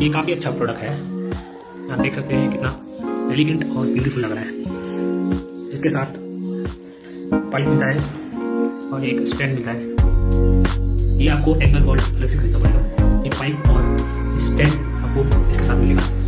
ये काफ़ी अच्छा प्रोडक्ट है। आप देख सकते हैं कितना एलिगेंट और ब्यूटीफुल लग रहा है। इसके साथ पाइप मिलता है और एक स्टैंड मिलता है। ये आपको एंगल बॉल अलग से खरीदना पड़ेगा। ये पाइप और स्टैंड आपको इसके साथ मिलेगा।